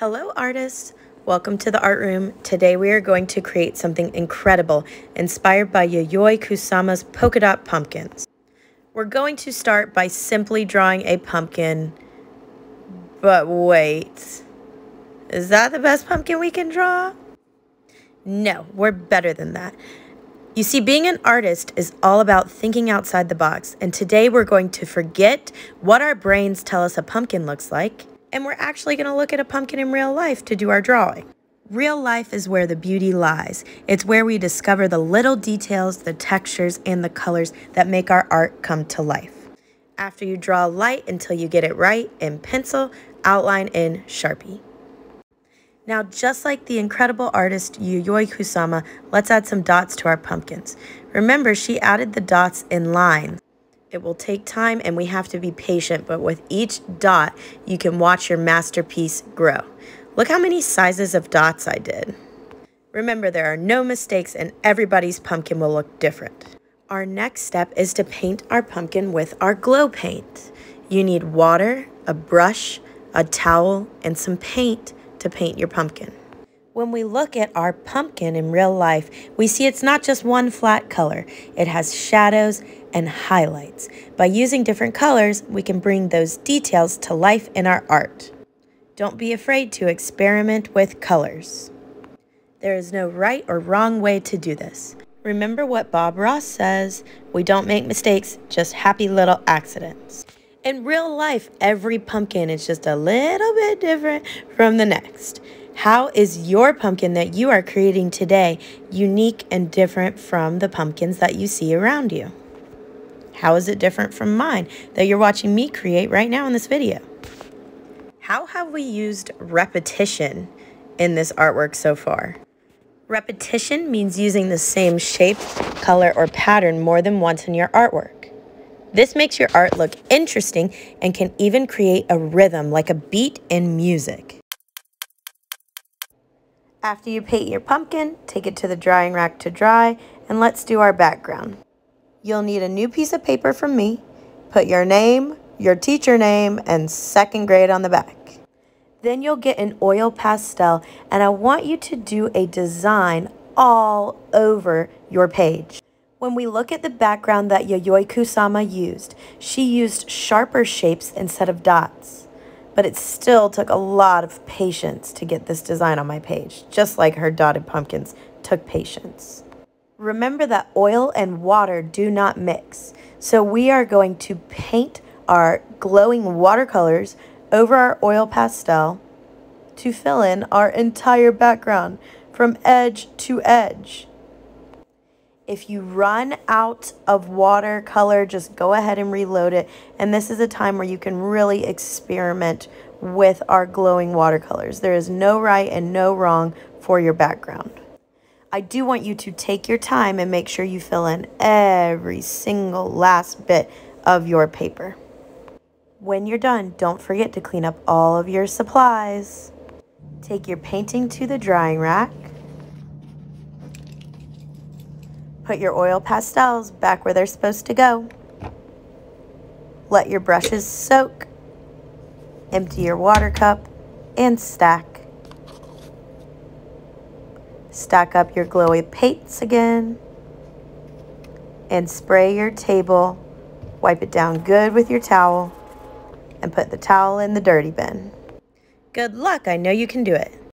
Hello artists! Welcome to the art room. Today we are going to create something incredible inspired by Yayoi Kusama's polka dot pumpkins. We're going to start by simply drawing a pumpkin, but wait, is that the best pumpkin we can draw? No, we're better than that. You see, being an artist is all about thinking outside the box, and today we're going to forget what our brains tell us a pumpkin looks like and we're actually going to look at a pumpkin in real life to do our drawing. Real life is where the beauty lies. It's where we discover the little details, the textures, and the colors that make our art come to life. After you draw light until you get it right in pencil, outline in Sharpie. Now, just like the incredible artist Yayoi Kusama, let's add some dots to our pumpkins. Remember, she added the dots in lines. It will take time and we have to be patient, but with each dot, you can watch your masterpiece grow. Look how many sizes of dots I did. Remember, there are no mistakes and everybody's pumpkin will look different. Our next step is to paint our pumpkin with our glow paint. You need water, a brush, a towel, and some paint to paint your pumpkin. When we look at our pumpkin in real life, we see it's not just one flat color. It has shadows and highlights. By using different colors, we can bring those details to life in our art. Don't be afraid to experiment with colors. There is no right or wrong way to do this. Remember what Bob Ross says, we don't make mistakes, just happy little accidents. In real life, every pumpkin is just a little bit different from the next. How is your pumpkin that you are creating today unique and different from the pumpkins that you see around you? How is it different from mine that you're watching me create right now in this video? How have we used repetition in this artwork so far? Repetition means using the same shape, color, or pattern more than once in your artwork. This makes your art look interesting and can even create a rhythm like a beat in music. After you paint your pumpkin, take it to the drying rack to dry, and let's do our background. You'll need a new piece of paper from me. Put your name, your teacher name, and second grade on the back. Then you'll get an oil pastel, and I want you to do a design all over your page. When we look at the background that Yayoi Kusama used, she used sharper shapes instead of dots but it still took a lot of patience to get this design on my page, just like her dotted pumpkins took patience. Remember that oil and water do not mix, so we are going to paint our glowing watercolors over our oil pastel to fill in our entire background from edge to edge. If you run out of watercolor, just go ahead and reload it. And this is a time where you can really experiment with our glowing watercolors. There is no right and no wrong for your background. I do want you to take your time and make sure you fill in every single last bit of your paper. When you're done, don't forget to clean up all of your supplies. Take your painting to the drying rack. Put your oil pastels back where they're supposed to go. Let your brushes soak. Empty your water cup and stack. Stack up your glowy paints again. And spray your table. Wipe it down good with your towel. And put the towel in the dirty bin. Good luck, I know you can do it.